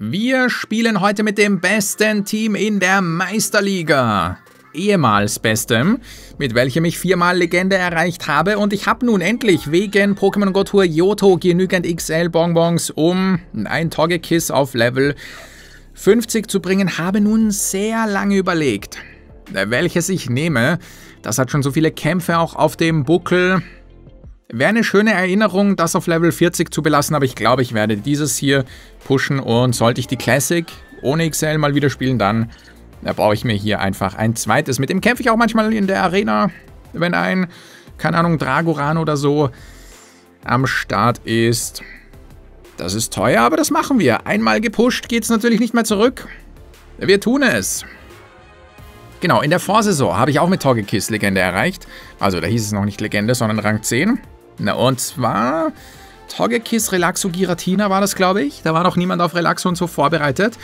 Wir spielen heute mit dem besten Team in der Meisterliga. Ehemals bestem, mit welchem ich viermal Legende erreicht habe und ich habe nun endlich wegen Pokémon Go Tour Yoto genügend XL-Bonbons, um ein Togekiss auf Level 50 zu bringen, habe nun sehr lange überlegt, welches ich nehme. Das hat schon so viele Kämpfe auch auf dem Buckel. Wäre eine schöne Erinnerung, das auf Level 40 zu belassen, aber ich glaube, ich werde dieses hier pushen und sollte ich die Classic ohne XL mal wieder spielen, dann da brauche ich mir hier einfach ein zweites. Mit dem kämpfe ich auch manchmal in der Arena, wenn ein, keine Ahnung, Dragoran oder so am Start ist. Das ist teuer, aber das machen wir. Einmal gepusht geht es natürlich nicht mehr zurück. Wir tun es. Genau, in der Vorsaison habe ich auch mit Togekiss Legende erreicht. Also da hieß es noch nicht Legende, sondern Rang 10. Na, und zwar Togekiss Relaxo Giratina war das, glaube ich. Da war noch niemand auf Relaxo und so vorbereitet.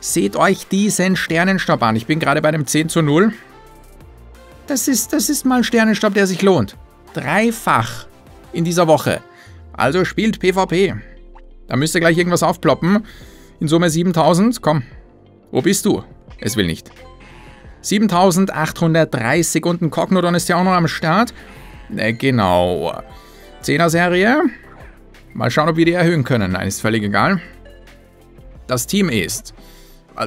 Seht euch diesen Sternenstaub an. Ich bin gerade bei dem 10 zu 0. Das ist, das ist mal ein Sternenstaub, der sich lohnt. Dreifach in dieser Woche. Also spielt PvP. Da müsste gleich irgendwas aufploppen. In Summe 7000. Komm. Wo bist du? Es will nicht. 7830 und ein Cognodon ist ja auch noch am Start. Äh, genau. 10er Serie. Mal schauen, ob wir die erhöhen können. Nein, ist völlig egal. Das Team ist.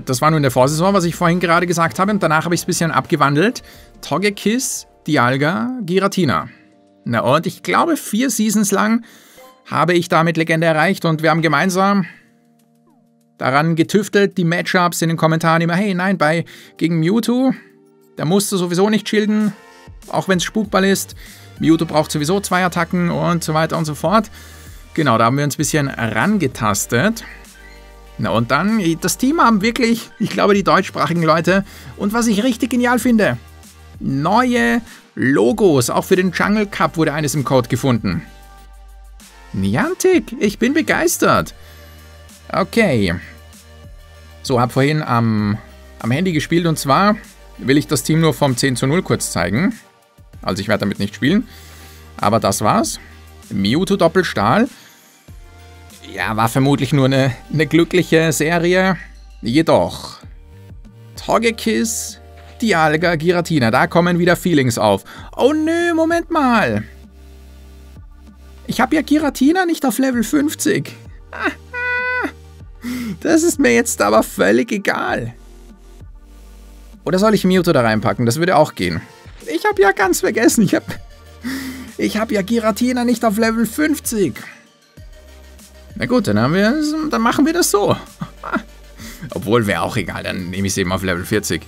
Das war nur in der Vorsaison, was ich vorhin gerade gesagt habe. Und danach habe ich es ein bisschen abgewandelt. Togekiss, Dialga, Giratina. Na und ich glaube, vier Seasons lang habe ich damit Legende erreicht. Und wir haben gemeinsam daran getüftelt, die Matchups in den Kommentaren immer, hey, nein, bei gegen Mewtwo, da musst du sowieso nicht schilden, auch wenn es Spukball ist. Mewtwo braucht sowieso zwei Attacken und so weiter und so fort. Genau, da haben wir uns ein bisschen rangetastet. Na und dann, das Team haben wirklich, ich glaube, die deutschsprachigen Leute. Und was ich richtig genial finde, neue Logos. Auch für den Jungle Cup wurde eines im Code gefunden. Niantic, ich bin begeistert. Okay. So, hab vorhin am, am Handy gespielt und zwar will ich das Team nur vom 10 zu 0 kurz zeigen. Also ich werde damit nicht spielen. Aber das war's. Mewtwo Doppelstahl. Ja, war vermutlich nur eine, eine glückliche Serie. Jedoch. Togekiss, Dialga, Giratina, da kommen wieder Feelings auf. Oh nö, Moment mal. Ich habe ja Giratina nicht auf Level 50. Das ist mir jetzt aber völlig egal. Oder soll ich Mewtwo da reinpacken? Das würde auch gehen. Ich habe ja ganz vergessen, ich habe ich hab ja Giratina nicht auf Level 50. Na gut, dann, haben wir, dann machen wir das so. Obwohl, wäre auch egal, dann nehme ich es eben auf Level 40.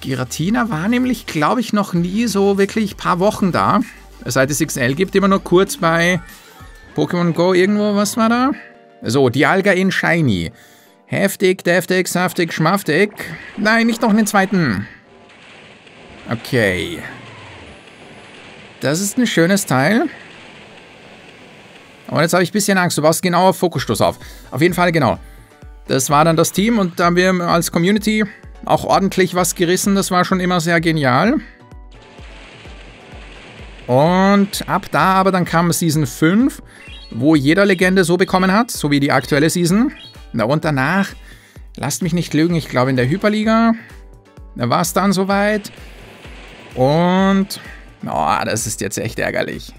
Giratina war nämlich, glaube ich, noch nie so wirklich ein paar Wochen da. Seit es XL gibt, immer nur kurz bei Pokémon Go irgendwo, was war da? So, Dialga in Shiny. Heftig, deftig, saftig, schmaftig. Nein, nicht noch einen zweiten. Okay. Das ist ein schönes Teil. Und jetzt habe ich ein bisschen Angst. Du baust genau auf Fokusstoß auf. Auf jeden Fall genau. Das war dann das Team und da haben wir als Community auch ordentlich was gerissen. Das war schon immer sehr genial. Und ab da aber dann kam Season 5, wo jeder Legende so bekommen hat, so wie die aktuelle Season. Und danach, lasst mich nicht lügen, ich glaube in der Hyperliga, da war es dann soweit. Und, oh, das ist jetzt echt ärgerlich.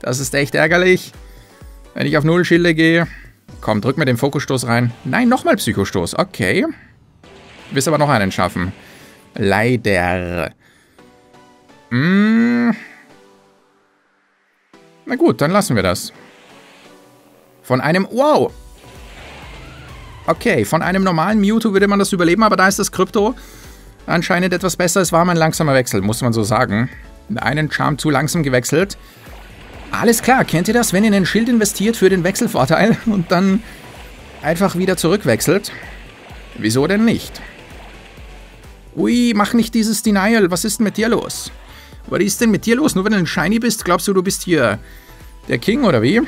Das ist echt ärgerlich. Wenn ich auf Null Schilde gehe. Komm, drück mir den Fokusstoß rein. Nein, nochmal Psychostoß. Okay. Du wirst aber noch einen schaffen. Leider. Hm. Na gut, dann lassen wir das. Von einem... Wow! Okay, von einem normalen Mewtwo würde man das überleben, aber da ist das Krypto anscheinend etwas besser. Es war mein langsamer Wechsel, muss man so sagen. Einen Charm zu langsam gewechselt. Alles klar, kennt ihr das, wenn ihr in ein Schild investiert für den Wechselvorteil und dann einfach wieder zurückwechselt? Wieso denn nicht? Ui, mach nicht dieses Denial, was ist denn mit dir los? Was ist denn mit dir los? Nur wenn du ein Shiny bist, glaubst du, du bist hier der King oder wie?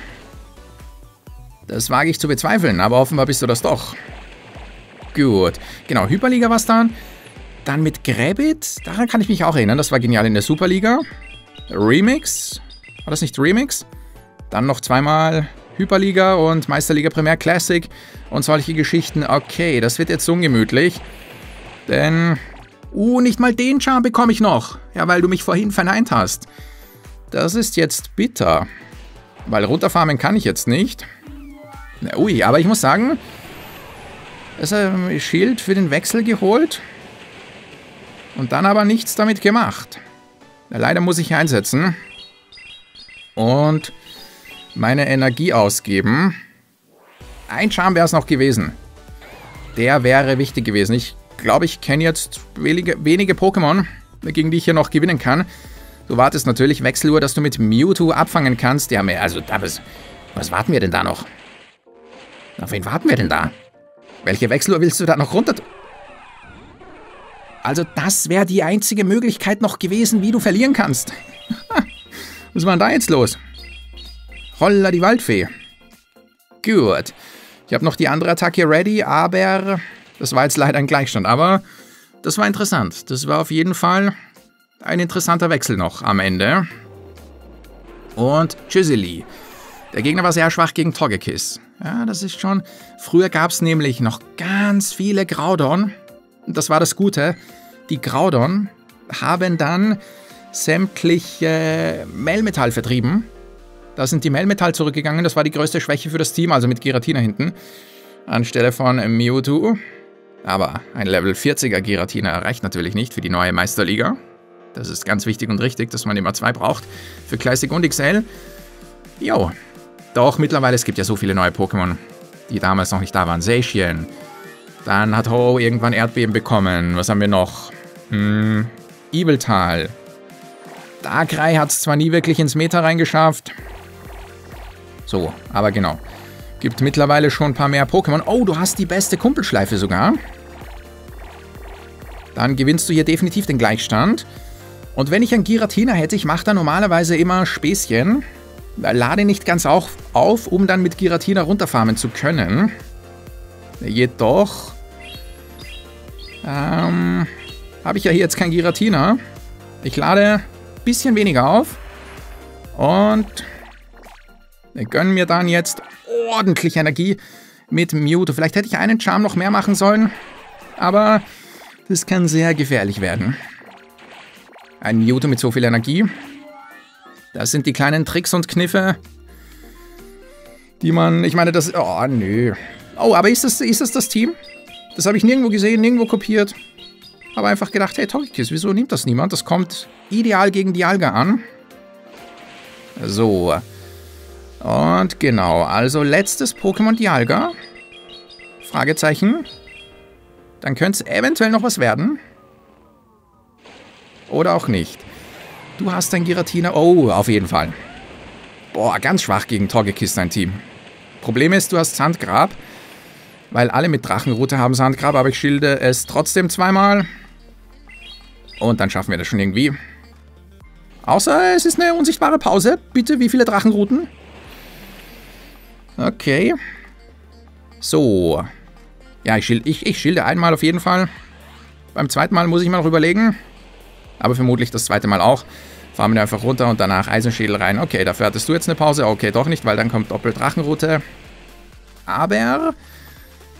Das wage ich zu bezweifeln, aber offenbar bist du das doch. Gut. Genau, Hyperliga war es dann. Dann mit Grabbit, daran kann ich mich auch erinnern, das war genial in der Superliga. Remix, war das nicht Remix? Dann noch zweimal Hyperliga und Meisterliga Premier Classic und solche Geschichten. Okay, das wird jetzt ungemütlich. Denn... Uh, nicht mal den Charme bekomme ich noch. Ja, weil du mich vorhin verneint hast. Das ist jetzt bitter. Weil runterfarmen kann ich jetzt nicht. Ui, aber ich muss sagen, ist ein Schild für den Wechsel geholt und dann aber nichts damit gemacht. Leider muss ich einsetzen und meine Energie ausgeben. Ein Charme wäre es noch gewesen. Der wäre wichtig gewesen. Ich glaube, ich kenne jetzt wenige, wenige Pokémon, gegen die ich hier noch gewinnen kann. Du wartest natürlich Wechseluhr, dass du mit Mewtwo abfangen kannst. Ja, also, was, was warten wir denn da noch? Auf wen warten wir denn da? Welche Wechseluhr willst du da noch runter... Also das wäre die einzige Möglichkeit noch gewesen, wie du verlieren kannst. Was war denn da jetzt los? Holla die Waldfee. Gut. Ich habe noch die andere Attacke ready, aber das war jetzt leider ein Gleichstand. Aber das war interessant. Das war auf jeden Fall ein interessanter Wechsel noch am Ende. Und Tschüsseli. Der Gegner war sehr schwach gegen Togekiss. Ja, das ist schon... Früher gab es nämlich noch ganz viele Graudon. Das war das Gute. Die Graudon haben dann sämtliche Melmetall vertrieben. Da sind die Melmetall zurückgegangen. Das war die größte Schwäche für das Team, also mit Giratina hinten. Anstelle von Mewtwo. Aber ein Level 40er Giratina erreicht natürlich nicht für die neue Meisterliga. Das ist ganz wichtig und richtig, dass man immer zwei braucht. Für Classic und XL. Jo. Doch, mittlerweile, es gibt ja so viele neue Pokémon, die damals noch nicht da waren. Seishien. Dann hat Ho irgendwann Erdbeben bekommen. Was haben wir noch? Hm, Ibeltal. Darkrai hat es zwar nie wirklich ins Meta reingeschafft. So, aber genau. Gibt mittlerweile schon ein paar mehr Pokémon. Oh, du hast die beste Kumpelschleife sogar. Dann gewinnst du hier definitiv den Gleichstand. Und wenn ich einen Giratina hätte, ich mache da normalerweise immer Späßchen. Lade nicht ganz auf, auf, um dann mit Giratina runterfarmen zu können. Jedoch ähm, habe ich ja hier jetzt kein Giratina. Ich lade ein bisschen weniger auf und gönne mir dann jetzt ordentlich Energie mit Mewtwo. Vielleicht hätte ich einen Charm noch mehr machen sollen, aber das kann sehr gefährlich werden. Ein Mewtwo mit so viel Energie. Das sind die kleinen Tricks und Kniffe, die man... Ich meine, das... Oh, nö. Oh, aber ist das, ist das das Team? Das habe ich nirgendwo gesehen, nirgendwo kopiert. Habe einfach gedacht, hey, Togekis, wieso nimmt das niemand? Das kommt ideal gegen die Alga an. So. Und genau, also letztes Pokémon Dialga. Fragezeichen. Dann könnte es eventuell noch was werden. Oder auch nicht. Du hast ein Giratina. Oh, auf jeden Fall. Boah, ganz schwach gegen Togekiss dein Team. Problem ist, du hast Sandgrab. Weil alle mit Drachenroute haben Sandgrab, aber ich schilde es trotzdem zweimal. Und dann schaffen wir das schon irgendwie. Außer es ist eine unsichtbare Pause. Bitte, wie viele Drachenrouten? Okay. So. Ja, ich, schilde, ich, ich schilde einmal auf jeden Fall. Beim zweiten Mal muss ich mal noch überlegen. Aber vermutlich das zweite Mal auch. Fahren wir einfach runter und danach Eisenschädel rein. Okay, dafür hattest du jetzt eine Pause. Okay, doch nicht, weil dann kommt doppelt Drachenroute. Aber...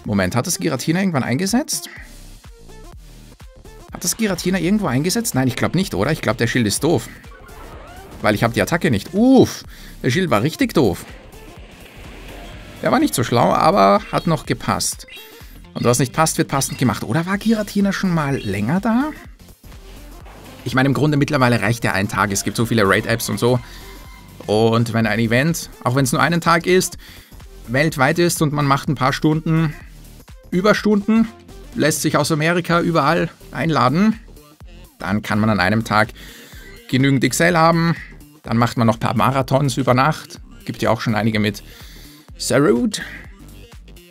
Moment, hat das Giratina irgendwann eingesetzt? Hat das Giratina irgendwo eingesetzt? Nein, ich glaube nicht, oder? Ich glaube, der Schild ist doof. Weil ich habe die Attacke nicht. Uff, der Schild war richtig doof. Der war nicht so schlau, aber hat noch gepasst. Und was nicht passt, wird passend gemacht. Oder war Giratina schon mal länger da? Ich meine, im Grunde mittlerweile reicht ja ein Tag. Es gibt so viele Raid-Apps und so. Und wenn ein Event, auch wenn es nur einen Tag ist, weltweit ist und man macht ein paar Stunden Überstunden, lässt sich aus Amerika überall einladen, dann kann man an einem Tag genügend XL haben. Dann macht man noch ein paar Marathons über Nacht. Gibt ja auch schon einige mit Sarut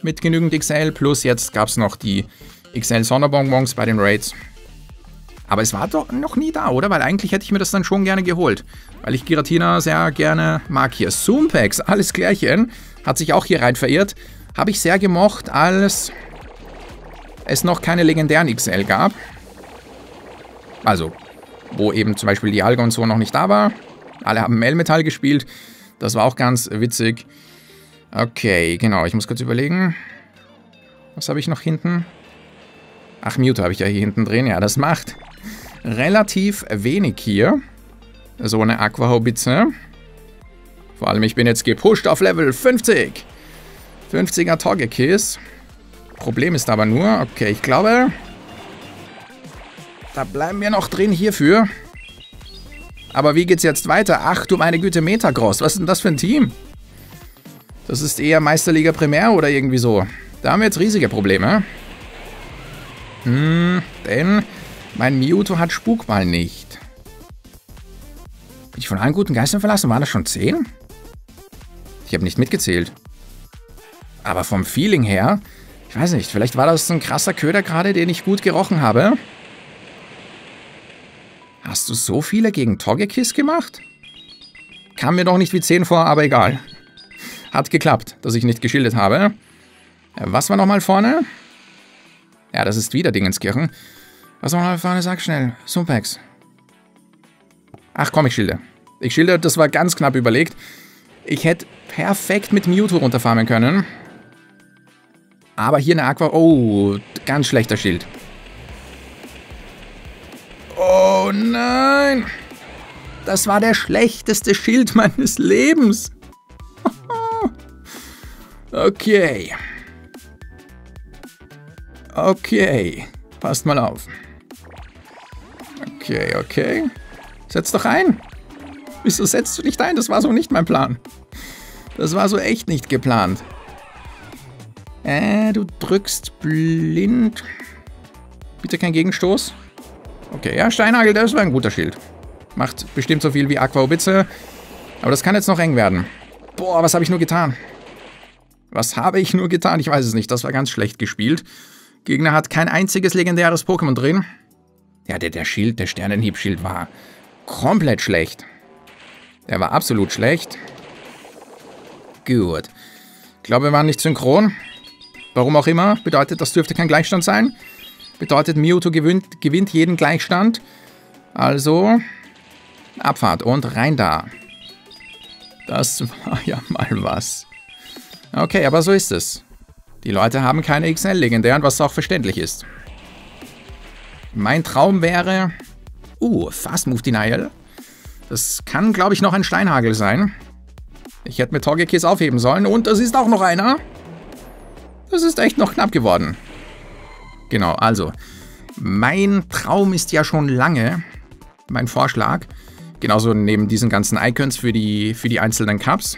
mit genügend XL. Plus jetzt gab es noch die XL Sonderbonbons bei den Raids. Aber es war doch noch nie da, oder? Weil eigentlich hätte ich mir das dann schon gerne geholt. Weil ich Giratina sehr gerne mag hier. Zoompax, alles klärchen. Hat sich auch hier rein verirrt. Habe ich sehr gemocht, als es noch keine legendären XL gab. Also, wo eben zum Beispiel die Alga und so noch nicht da war. Alle haben Melmetall gespielt. Das war auch ganz witzig. Okay, genau. Ich muss kurz überlegen. Was habe ich noch hinten? Ach, Mute habe ich ja hier hinten drin. Ja, das macht relativ wenig hier. So eine Aquahobitze. Vor allem, ich bin jetzt gepusht auf Level 50. 50er Togekiss. Problem ist aber nur, okay, ich glaube, da bleiben wir noch drin hierfür. Aber wie geht's jetzt weiter? Ach du meine Güte, Metagross. Was ist denn das für ein Team? Das ist eher Meisterliga Primär oder irgendwie so. Da haben wir jetzt riesige Probleme. Hm, denn mein Mewtwo hat Spukball nicht. Bin ich von allen guten Geistern verlassen? Waren das schon 10? Ich habe nicht mitgezählt. Aber vom Feeling her, ich weiß nicht, vielleicht war das ein krasser Köder gerade, den ich gut gerochen habe. Hast du so viele gegen Togekiss gemacht? Kam mir doch nicht wie 10 vor, aber egal. Hat geklappt, dass ich nicht geschildert habe. Äh, was war nochmal vorne? Ja, das ist wieder Dingenskirchen. Was war nochmal vorne? Sag schnell. Sumpex. Ach komm, ich schilde. Ich schilde, das war ganz knapp überlegt. Ich hätte perfekt mit Mewtwo runterfarmen können. Aber hier eine Aqua... Oh, ganz schlechter Schild. Oh nein! Das war der schlechteste Schild meines Lebens. okay. Okay. Passt mal auf. Okay, okay. Setz doch ein. Wieso setzt du nicht ein? Das war so nicht mein Plan. Das war so echt nicht geplant. Äh, du drückst blind. Bitte kein Gegenstoß. Okay, ja, Steinhagel, das war ein guter Schild. Macht bestimmt so viel wie Aquaobitze. Aber das kann jetzt noch eng werden. Boah, was habe ich nur getan? Was habe ich nur getan? Ich weiß es nicht. Das war ganz schlecht gespielt. Gegner hat kein einziges legendäres Pokémon drin. Ja, der, der Schild, der Sternenhiebschild war komplett schlecht. Der war absolut schlecht. Gut. Ich glaube, wir waren nicht synchron. Warum auch immer. Bedeutet, das dürfte kein Gleichstand sein. Bedeutet, Mewtwo gewinnt, gewinnt jeden Gleichstand. Also, Abfahrt und rein da. Das war ja mal was. Okay, aber so ist es. Die Leute haben keine XL-Legendären, was auch verständlich ist. Mein Traum wäre... Uh, Fast Move Denial. Das kann, glaube ich, noch ein Steinhagel sein. Ich hätte mir Togekiss aufheben sollen und das ist auch noch einer. Das ist echt noch knapp geworden. Genau, also, mein Traum ist ja schon lange, mein Vorschlag, genauso neben diesen ganzen Icons für die, für die einzelnen Cups,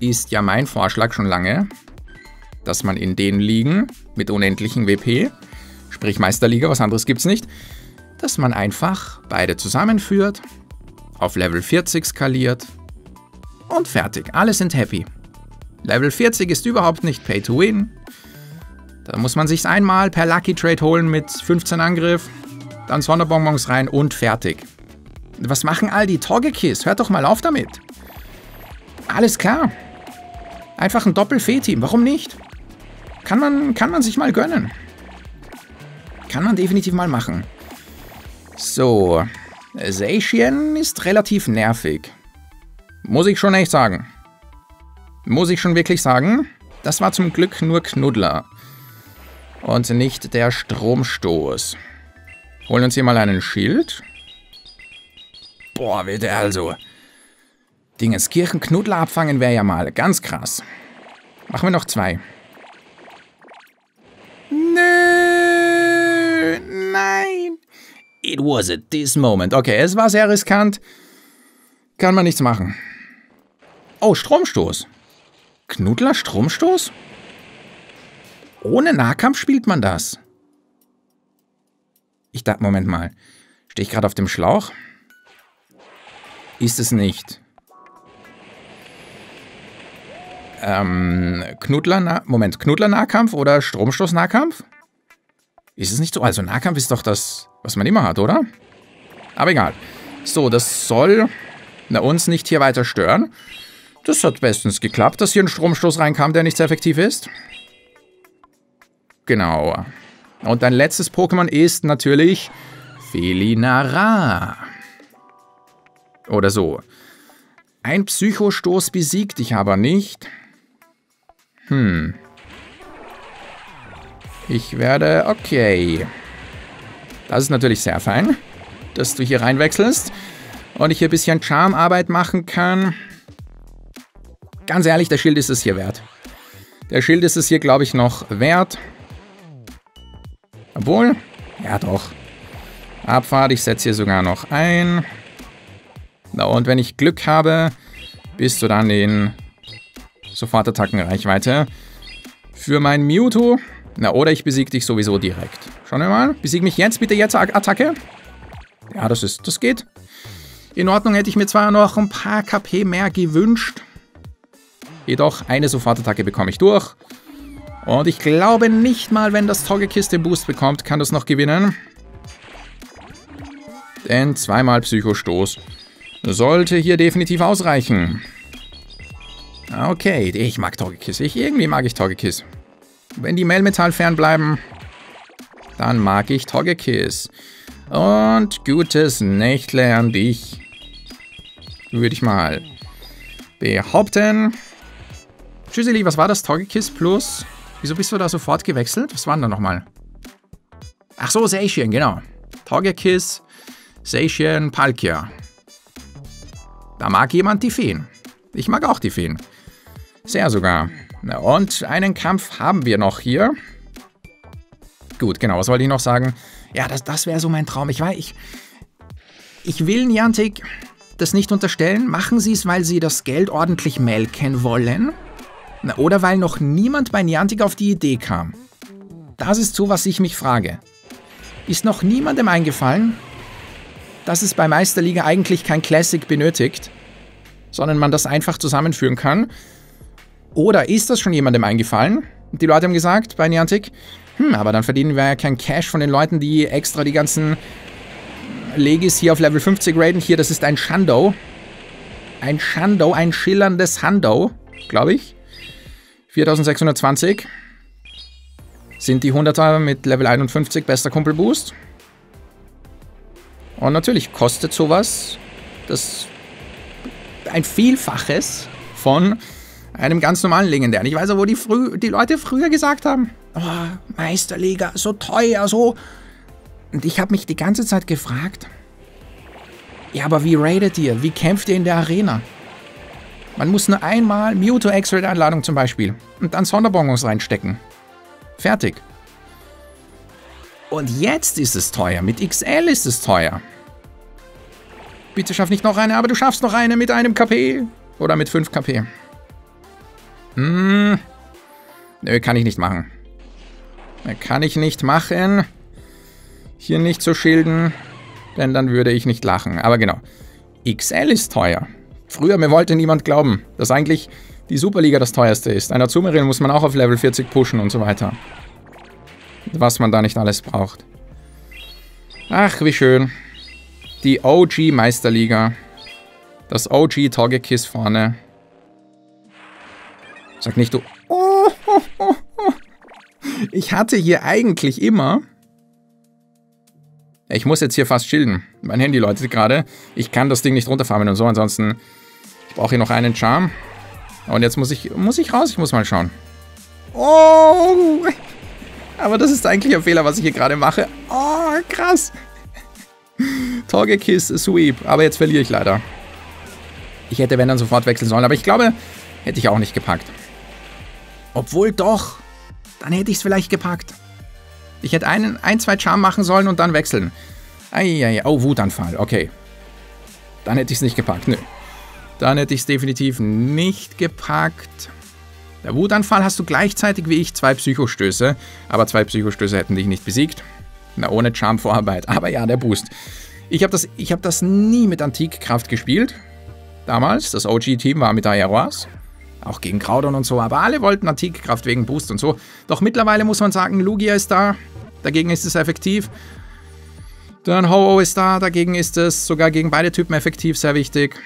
ist ja mein Vorschlag schon lange, dass man in den Ligen mit unendlichen WP, sprich Meisterliga, was anderes gibt's nicht, dass man einfach beide zusammenführt, auf Level 40 skaliert und fertig. Alle sind happy. Level 40 ist überhaupt nicht Pay to Win. Da muss man sich einmal per Lucky Trade holen mit 15 Angriff, dann Sonderbonbons rein und fertig. Was machen all die Togekiss? Hört doch mal auf damit. Alles klar. Einfach ein Doppel-Fee-Team, warum nicht? Kann man, kann man sich mal gönnen. Kann man definitiv mal machen. So, Seishien ist relativ nervig. Muss ich schon echt sagen. Muss ich schon wirklich sagen. Das war zum Glück nur Knuddler und nicht der Stromstoß. Holen uns hier mal einen Schild. Boah, will der also. Dinges Kirchenknuddler abfangen wäre ja mal ganz krass. Machen wir noch zwei. Nö, nein. It was at this moment. Okay, es war sehr riskant. Kann man nichts machen. Oh, Stromstoß. Knuddler Stromstoß? Ohne Nahkampf spielt man das. Ich dachte, Moment mal. Stehe ich gerade auf dem Schlauch? Ist es nicht. Ähm, Knuddler, Moment, Knuddler Nahkampf oder Stromstoß Nahkampf? Ist es nicht so? Also Nahkampf ist doch das, was man immer hat, oder? Aber egal. So, das soll na, uns nicht hier weiter stören. Das hat bestens geklappt, dass hier ein Stromstoß reinkam, der nicht sehr effektiv ist. Genau. Und dein letztes Pokémon ist natürlich Felinara. Oder so. Ein Psychostoß besiegt dich aber nicht. Hm. Ich werde... Okay. Das ist natürlich sehr fein, dass du hier reinwechselst und ich hier ein bisschen Charmarbeit machen kann. Ganz ehrlich, der Schild ist es hier wert. Der Schild ist es hier, glaube ich, noch wert. Obwohl, ja doch. Abfahrt, ich setze hier sogar noch ein. Na, und wenn ich Glück habe, bist du dann in Sofortattackenreichweite. Für mein Mewtwo. Na, oder ich besiege dich sowieso direkt. Schauen wir mal. Besieg mich jetzt, bitte jetzt, Attacke. Ja, das ist, das geht. In Ordnung, hätte ich mir zwar noch ein paar KP mehr gewünscht. Jedoch eine Sofortattacke bekomme ich durch. Und ich glaube nicht mal, wenn das Togekiss den Boost bekommt, kann das noch gewinnen. Denn zweimal Psychostoß sollte hier definitiv ausreichen. Okay, ich mag Togekiss. Ich, irgendwie mag ich Togekiss. Wenn die Melmetall fernbleiben, dann mag ich Togekiss. Und gutes Nächtle an dich. Würde ich mal behaupten. Tschüsseli, was war das? Togekiss plus Wieso bist du da sofort gewechselt? Was waren da nochmal? Ach so, Seishien, genau. Togekiss, Seishien, Palkia. Da mag jemand die Feen. Ich mag auch die Feen. Sehr sogar. Und einen Kampf haben wir noch hier. Gut, genau, was wollte ich noch sagen? Ja, das, das wäre so mein Traum. Ich weiß, ich, ich will Niantic das nicht unterstellen. Machen Sie es, weil Sie das Geld ordentlich melken wollen. Oder weil noch niemand bei Niantic auf die Idee kam. Das ist so, was ich mich frage. Ist noch niemandem eingefallen, dass es bei Meisterliga eigentlich kein Classic benötigt, sondern man das einfach zusammenführen kann? Oder ist das schon jemandem eingefallen? Die Leute haben gesagt bei Niantic, hm, aber dann verdienen wir ja kein Cash von den Leuten, die extra die ganzen Legis hier auf Level 50 raiden. Hier, das ist ein Shando. Ein Shando, ein schillerndes Hando, glaube ich. 4620 sind die 100er mit Level 51 bester Kumpelboost. Und natürlich kostet sowas das ein Vielfaches von einem ganz normalen Legendären. Ich weiß auch, wo die, früh, die Leute früher gesagt haben, oh, Meisterliga, so teuer, so. Und ich habe mich die ganze Zeit gefragt, ja, aber wie raidet ihr? Wie kämpft ihr in der Arena? Man muss nur einmal Mewtwo X-Ray-Einladung zum Beispiel und dann Sonderbonus reinstecken. Fertig. Und jetzt ist es teuer. Mit XL ist es teuer. Bitte schaff nicht noch eine, aber du schaffst noch eine mit einem KP. Oder mit 5 KP. Hm. Nö, kann ich nicht machen. Kann ich nicht machen. Hier nicht zu schilden. Denn dann würde ich nicht lachen. Aber genau. XL ist teuer. Früher, mir wollte niemand glauben, dass eigentlich die Superliga das teuerste ist. Ein Azumarill muss man auch auf Level 40 pushen und so weiter. Was man da nicht alles braucht. Ach, wie schön. Die OG Meisterliga. Das OG Togekiss vorne. Sag nicht du... Oh, oh, oh, ich hatte hier eigentlich immer... Ich muss jetzt hier fast schilden. Mein Handy läutet gerade. Ich kann das Ding nicht runterfahren und so, ansonsten ich brauche hier noch einen Charme. Und jetzt muss ich, muss ich raus. Ich muss mal schauen. Oh! Aber das ist eigentlich ein Fehler, was ich hier gerade mache. Oh, krass. Togekiss Sweep. Aber jetzt verliere ich leider. Ich hätte, wenn dann sofort wechseln sollen. Aber ich glaube, hätte ich auch nicht gepackt. Obwohl doch. Dann hätte ich es vielleicht gepackt. Ich hätte einen, ein, zwei Charm machen sollen und dann wechseln. Eieiei. Oh, Wutanfall. Okay. Dann hätte ich es nicht gepackt. Nö. Dann hätte ich es definitiv nicht gepackt. Der Wutanfall hast du gleichzeitig wie ich zwei Psychostöße, aber zwei Psychostöße hätten dich nicht besiegt. Na, ohne Charm-Vorarbeit. Aber ja, der Boost. Ich habe das, hab das nie mit Antikkraft gespielt. Damals, das OG-Team war mit Aeroas. Auch gegen Kraudon und so, aber alle wollten Antikkraft wegen Boost und so. Doch mittlerweile muss man sagen, Lugia ist da, dagegen ist es effektiv. Dann Ho-Oh ist da, dagegen ist es sogar gegen beide Typen effektiv, sehr wichtig.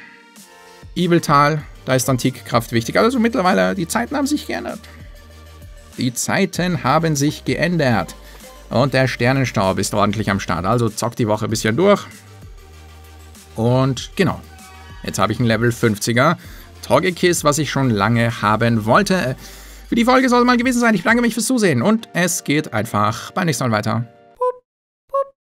Ibeltal, da ist Antikkraft wichtig. Also mittlerweile, die Zeiten haben sich geändert. Die Zeiten haben sich geändert. Und der Sternenstaub ist ordentlich am Start. Also zockt die Woche ein bisschen durch. Und genau. Jetzt habe ich einen Level 50er. Togekiss, was ich schon lange haben wollte. Für die Folge soll es mal gewesen sein. Ich bedanke mich fürs Zusehen und es geht einfach beim nächsten Mal weiter.